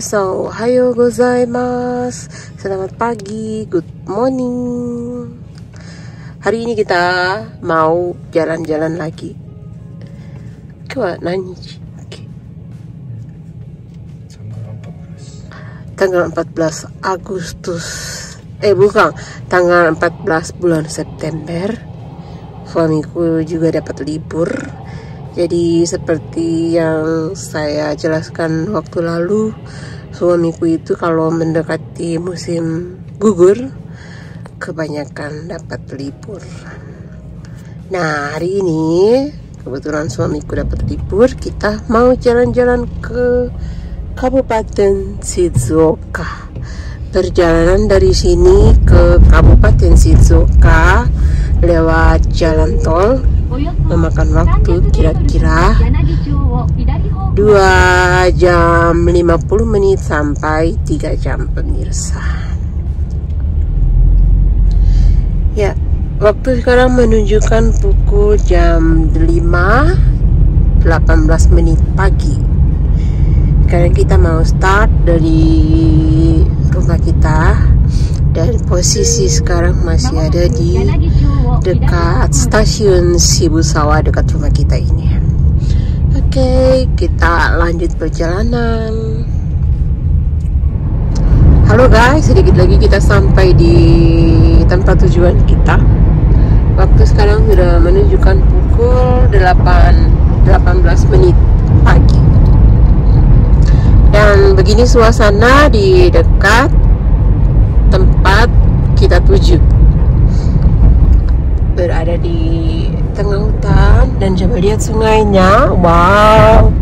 Minasan, ohayo gozaimasu. Selamat pagi, good morning. Hari ini kita mau jalan-jalan lagi. Kewa nani? Oke. Tanggal 14 Agustus. Eh bukan, tanggal 14 bulan September. Suamiku juga dapat libur jadi seperti yang saya jelaskan waktu lalu, suamiku itu kalau mendekati musim gugur, kebanyakan dapat libur. Nah hari ini kebetulan suamiku dapat libur, kita mau jalan-jalan ke Kabupaten Shizuoka. Perjalanan dari sini ke Kabupaten Shizuoka lewat jalan tol memakan waktu kira-kira 2 jam 50 menit sampai 3 jam pemirsa. Ya waktu sekarang menunjukkan pukul jam 5 18 menit pagi. Karena kita mau start dari rumah kita dan posisi sekarang masih ada di dekat stasiun Shibusawa dekat rumah kita ini. Oke, okay, kita lanjut perjalanan. Halo guys, sedikit lagi kita sampai di tempat tujuan kita. Waktu sekarang sudah menunjukkan pukul 8 18 menit pagi. Dan begini suasana di dekat tempat kita tuju berada di tengah hutan dan coba lihat sungainya. Wow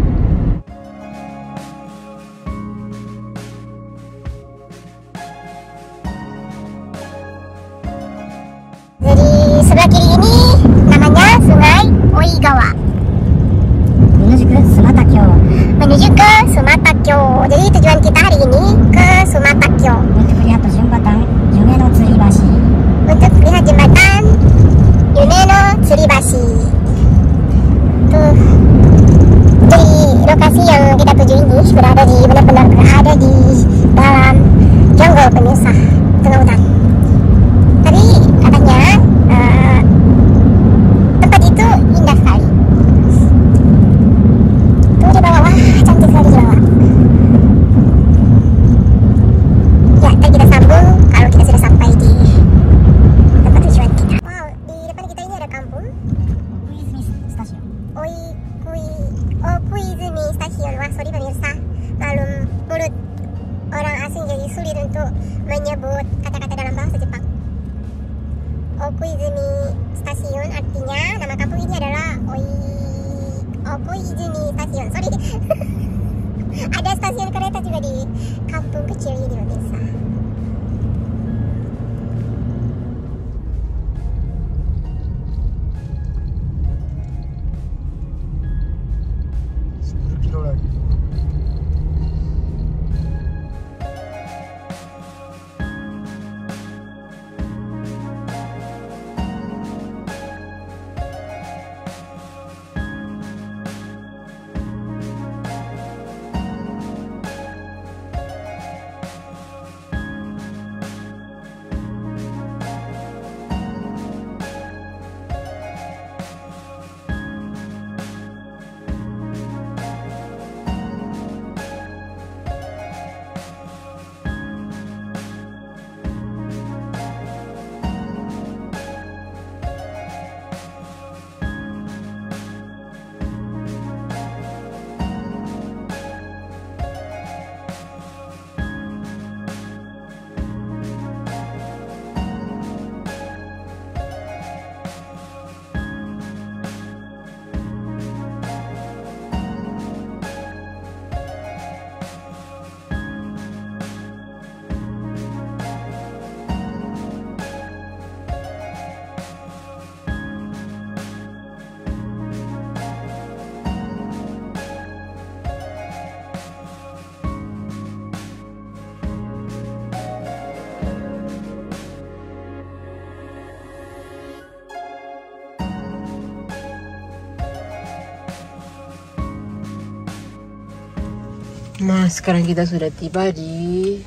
Nah, sekarang kita sudah tiba di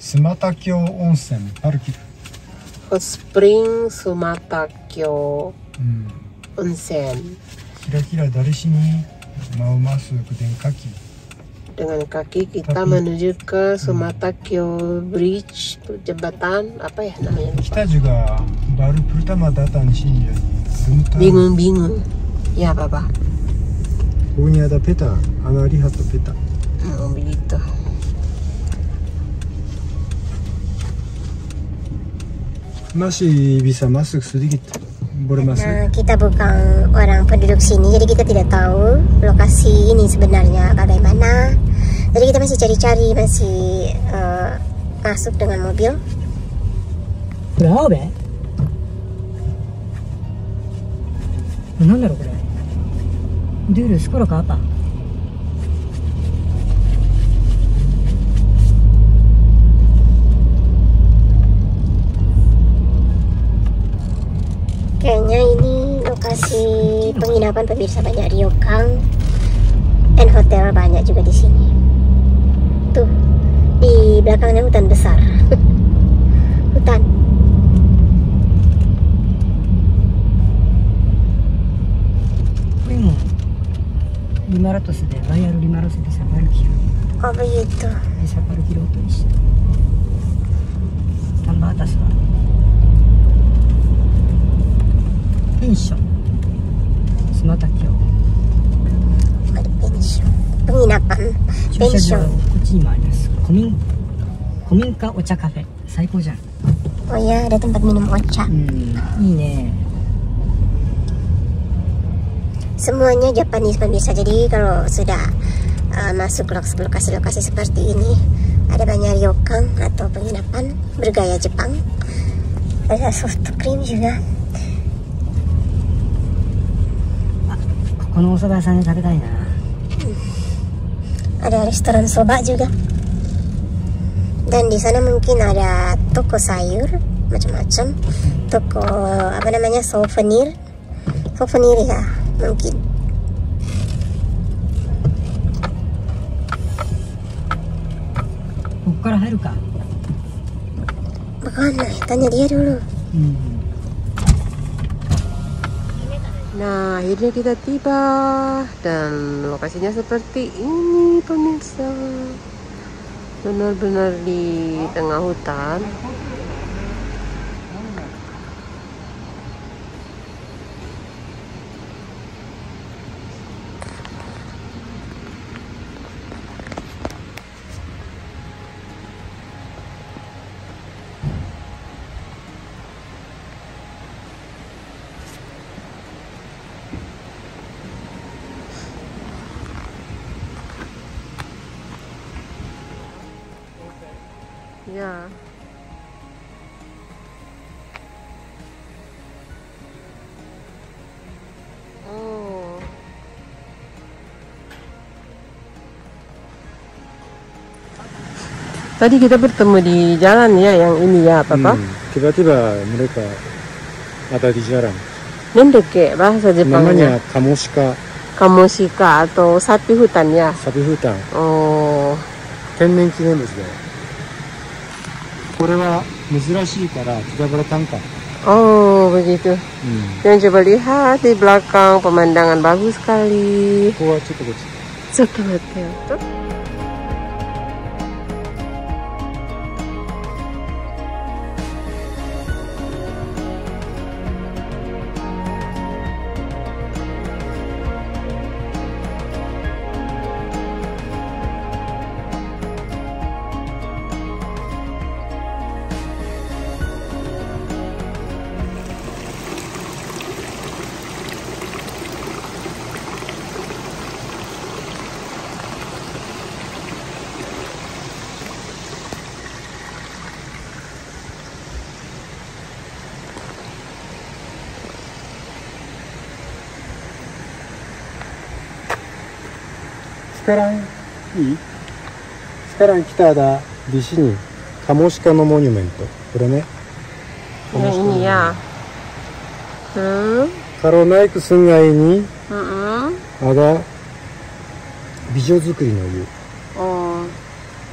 Sumatakyo Onsen, Haruki. Hot Spring Sumatakyo hmm. Onsen. Kira-kira dari sini mau masuk dengan kaki. Dengan kaki kita Tapi, menuju ke Sumatakyo Bridge, jembatan apa ya namanya? Kita juga baru pertama datang sini ya. Bingung-bingung. Ya, Bapak. ini ada peta, Ana lihat peta Hmm, begitu. masih bisa masuk sedikit boleh masuk Nah, kita bukan orang penduduk sini, jadi kita tidak tahu lokasi ini sebenarnya bagaimana. Jadi kita masih cari-cari, masih eh, masuk dengan mobil. これ青べなんだろうこれドゥールスコロかあった penginapan pemirsa banyak ryokan dan hotel banyak juga di sini. Tuh, di belakangnya hutan besar. hutan. Ini mau 500でワイヤル500でサパルキル Oh begitu. でサパルキル音にして tambah atas lah pension Sumata 駐車場 Pension. こっちにもあります古民古民家お茶カフェ最高じゃん Oh ya, ada tempat minum ocha. うんいいね Semuanya Japanese pemirsa. Jadi kalau sudah uh, masuk ke lokasi-lokasi seperti ini, ada banyak ryokan atau penginapan bergaya Jepang. Ada soft cream juga. ここのお蕎麦屋さんで食べたいな ada restoran soba juga. Dan di sana mungkin ada toko sayur macam-macam. Toko apa namanya souvenir. Souvenir ya mungkin. Bukan nah, tanya dia dulu. Hmm. Nah, akhirnya kita tiba dan lokasinya seperti ini, pemirsa. Benar-benar di tengah hutan. Tadi kita bertemu di jalan ya yang ini ya, Papa. Hmm, tiba-tiba mereka ada di jalan Nendeke bahasa Jepangnya. namanya kamoshika Kamoshika atau sapi hutan ya. sapi hutan Oh. 天然記念物だよこれは珍しいからkita bertangkap Oh, begitu. hmm. Dan coba lihat di belakang pemandangan bagus sekali. ここ いいスカラン来ただディシニカモシカのモニュメントこれねカモシカのモニュメント Ja. Hm? にあが美女作りの湯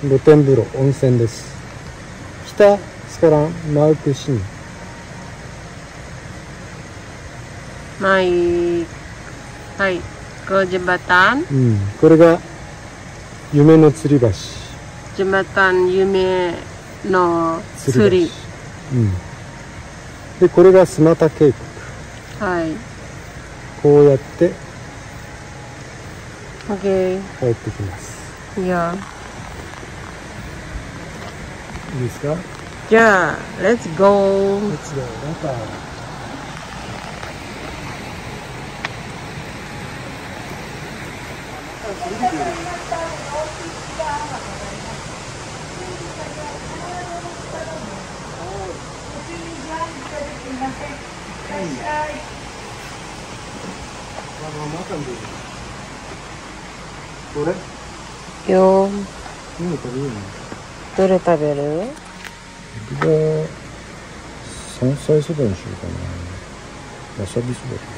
露天風呂温泉です北スカランマウクシニあ。まい。はい。ごじば。うんこれが橋。夢の吊り橋。ジャマタン夢の吊り,うん。で、これが砂田渓谷。はい。こうやって、オッケー。帰ってきます。いや。いいですか？じゃあ、レッツゴー。レッツゴー。また。Thank you. どれ yo 何食べるのどれ食べる？僕が山菜そばにしようかな。わさびそばとか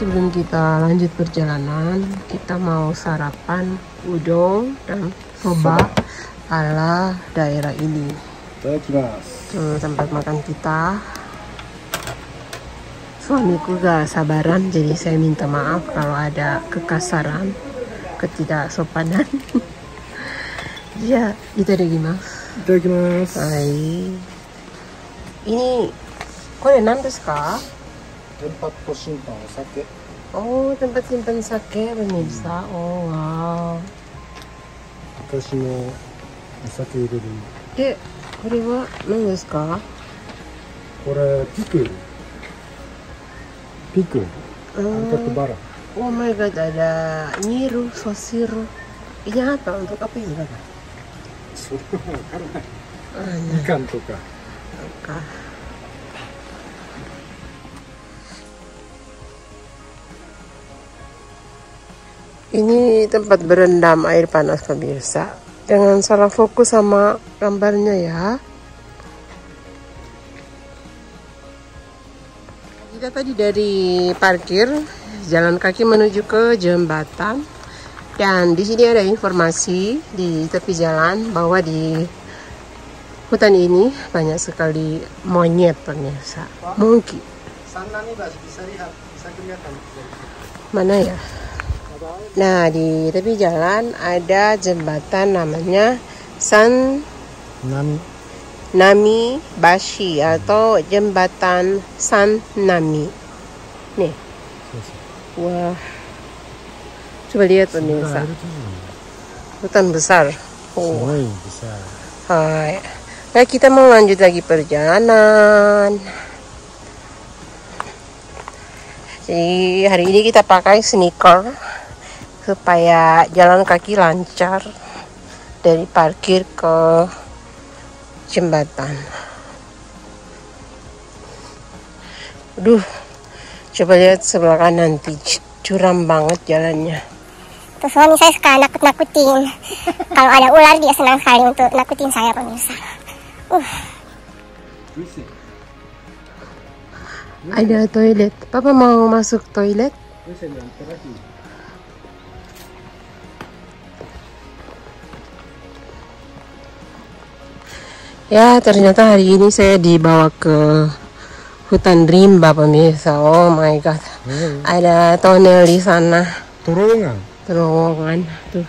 sebelum kita lanjut perjalanan kita mau sarapan udon dan soba ala daerah ini. Hmm, tempat makan kita. Suamiku gak sabaran jadi saya minta maaf kalau ada kekasaran ketidaksopanan. Ya itu ada gimana Hai. ini kore? tempat simpan sake. Oh, tempat simpan sake, pemirsa. Hmm. Oh, wow. Kasih no sake ireru. De, kore wa nan desu ka? Kore pickle. Pickle. Angkat bara. Oh my god, ada nyiru, sosiru. Ini apa? Untuk apa ini, Bapak? Suruh, karena ah, ya. ikan tuh, Kak. Kak. Ini tempat berendam air panas pemirsa. Jangan salah fokus sama gambarnya ya. Kita tadi dari parkir jalan kaki menuju ke jembatan dan di sini ada informasi di tepi jalan bahwa di hutan ini banyak sekali monyet pemirsa. Mungkin. Sana nih bisa lihat, bisa kelihatan. Mana ya? Nah, di tepi jalan ada jembatan namanya San Nami. Nami Bashi atau jembatan San Nami. Nih. Wah. Coba lihat pemirsa. Hutan besar. Oh. besar. Hai. Nah, kita mau lanjut lagi perjalanan. Jadi hari ini kita pakai sneaker supaya jalan kaki lancar dari parkir ke jembatan. Aduh, coba lihat sebelah kanan nanti curam banget jalannya. Tuh suami saya suka nakut-nakutin. Kalau ada ular dia senang sekali untuk nakutin saya pemirsa. Uh, Ada toilet. Papa mau masuk toilet? ya ternyata hari ini saya dibawa ke hutan rimba pemirsa. Oh my god. Hmm. ada tonel di sana. Terowongan? Terowongan. Tuh.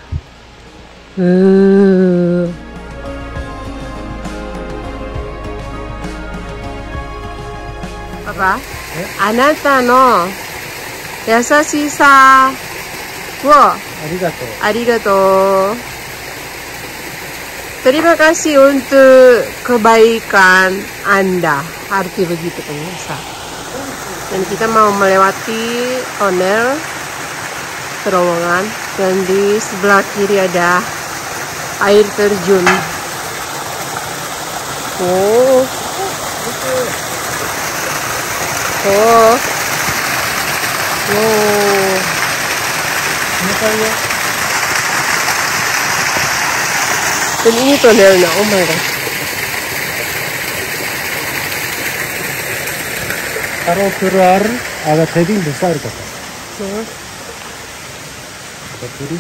Uh. apa? Eh? anata no. Yasashisa. Wo. Arigato. Arigato. Terima kasih untuk kebaikan Anda. Arti begitu pemirsa. Dan kita mau melewati tunnel terowongan dan di sebelah kiri ada air terjun. Oh, Oh. Dan ini tunnelnya, oh my god. Kalau keluar ada tebing besar kata. Ada kiri.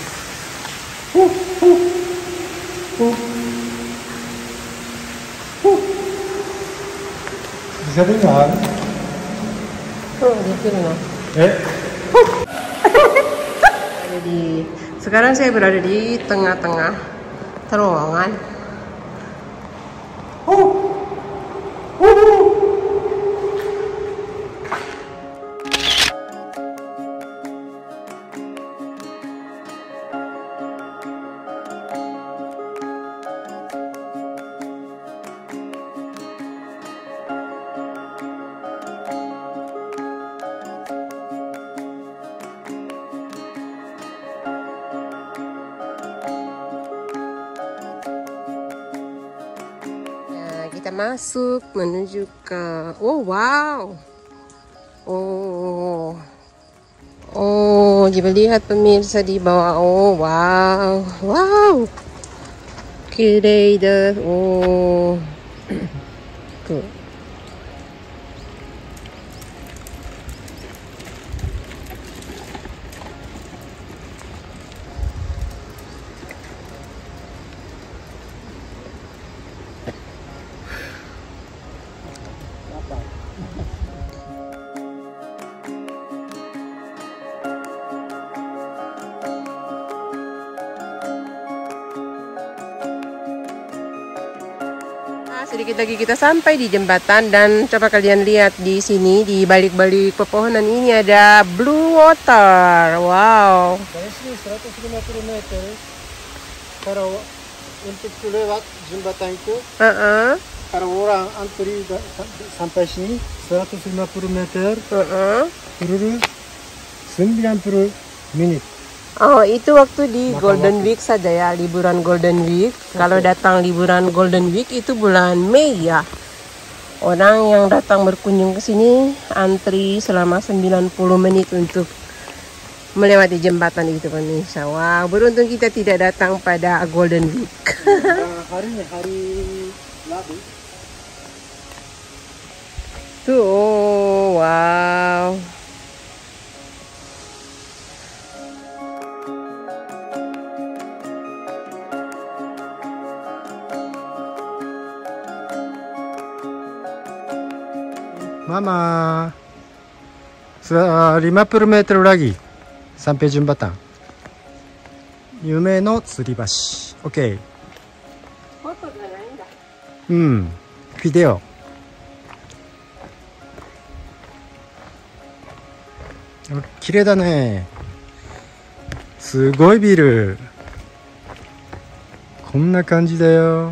Bisa dengar? Oh, nah. Eh? Ada di sekarang saya berada di tengah-tengah terowongan. Kita masuk menuju ke Oh, wow. Oh. Oh, coba lihat pemirsa di bawah. Oh, wow. Wow. Deh. Oh. Kita sampai di jembatan dan coba kalian lihat di sini di balik-balik pepohonan ini ada blue water. Wow. Dari sini 150 meter. Kalau untuk lewat jembatan itu, Heeh. kalau orang antri sampai sini 150 meter, Heeh. turun 90 menit. Oh, itu waktu di Makan Golden waktu. Week saja ya, liburan Golden Week. Kalau datang liburan Golden Week itu bulan Mei ya. Orang yang datang berkunjung ke sini antri selama 90 menit untuk melewati jembatan itu pemirsa. Wow, beruntung kita tidak datang pada Golden Week. Ah, hari ini hari Rabu. Tuh, wow. ママ。さあリマプルメートルラギ三平順バタン。夢の吊り橋。オッケーうん。ビデオ。きれいだね。すごいビル。こんな感じだよ。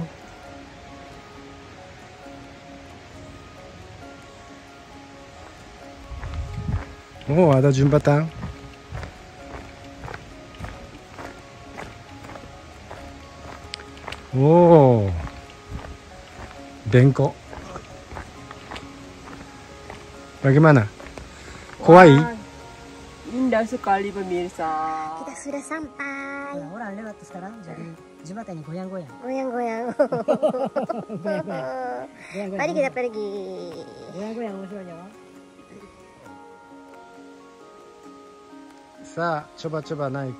Oh, ada jembatan. Oh, bengkok. Bagaimana? Kawaii? Indah sekali pemirsa. Kita sudah sampai. Orang lewat sekarang jadi jembatan ini goyang-goyang. Goyang-goyang. Goyang-goyang. Mari kita pergi. Goyang-goyang maksudnya. たちょばちょばナイク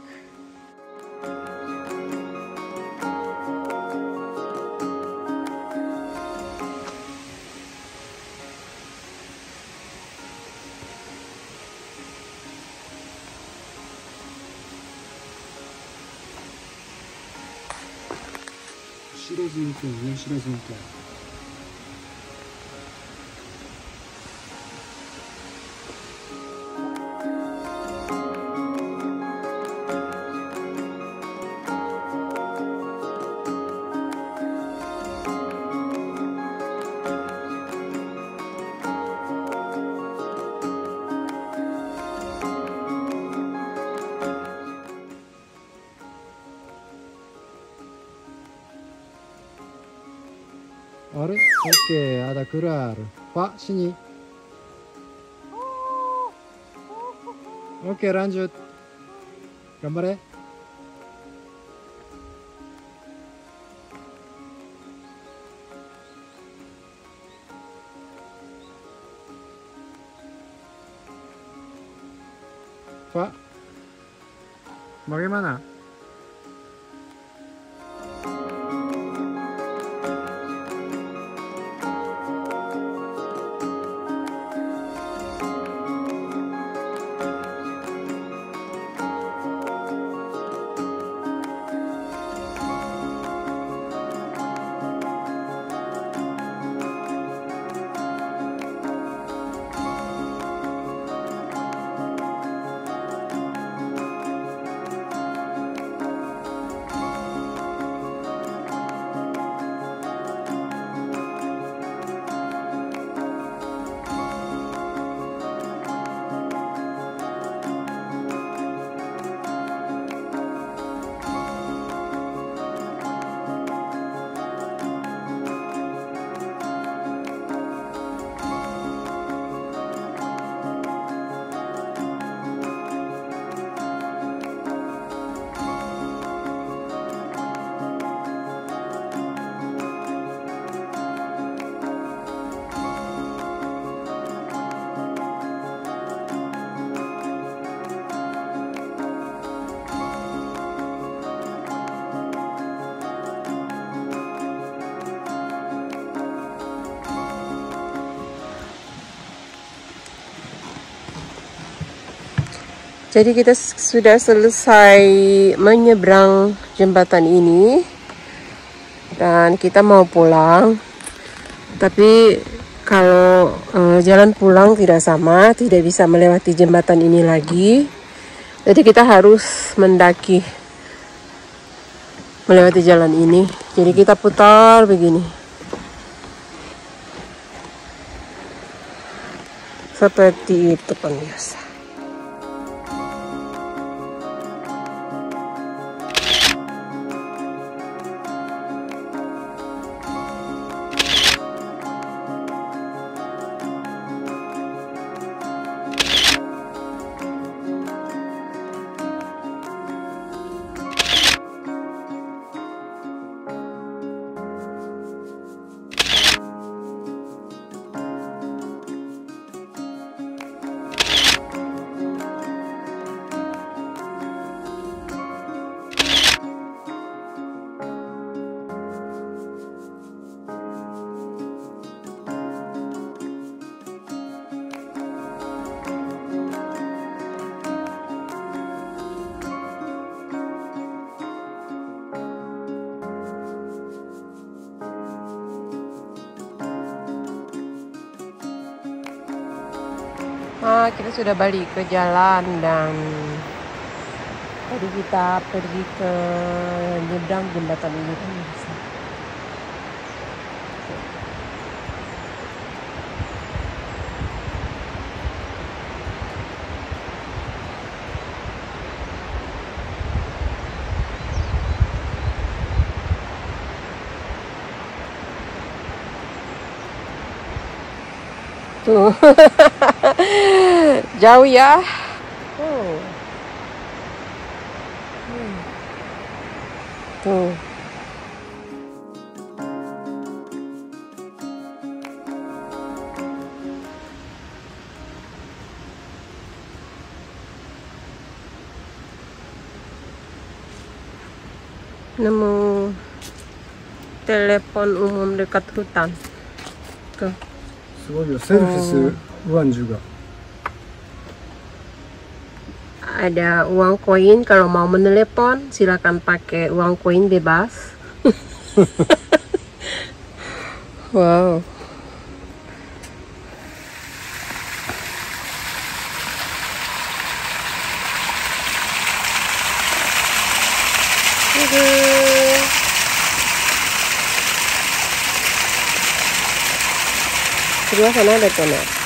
白ずんね白ずん。Oke, ada keluar. Pak, sini. Oke, lanjut. Gambar ya. Pak, bagaimana? Jadi kita sudah selesai menyeberang jembatan ini dan kita mau pulang. Tapi kalau eh, jalan pulang tidak sama, tidak bisa melewati jembatan ini lagi. Jadi kita harus mendaki melewati jalan ini. Jadi kita putar begini. Seperti itu. Ah, kita sudah balik ke jalan dan tadi kita pergi ke nyebrang jembatan ini. Tuh. Jauh ya. Oh. Hmm. Tuh. Nemu telepon umum dekat hutan. Tuh. すごいよ、セルフィスワンジュが。 Ada uang koin kalau mau menelepon silakan pakai uang koin bebas wow. Sebelah sana ada.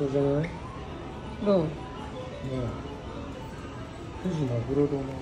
そうじゃない？ねどうえ。富士マグロ丼